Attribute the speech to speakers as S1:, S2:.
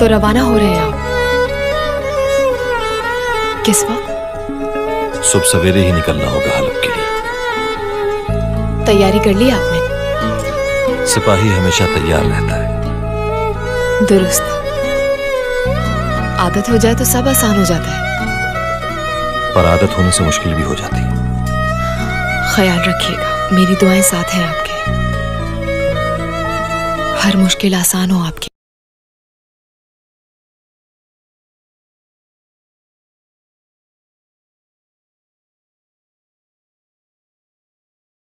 S1: तो रवाना हो रहे हैं आप। किस वक्त?
S2: सुबह सवेरे ही निकलना होगा हलब के लिए।
S1: तैयारी कर ली आपने?
S2: सिपाही हमेशा तैयार रहता है।
S1: दुरुस्त। आदत हो जाए तो सब आसान हो जाता है।
S2: पर आदत होने से मुश्किल भी हो जाती है।
S1: ख्याल रखिएगा मेरी दुआएँ साथ हैं आपके। हर मुश्किल आसान हो आपकी।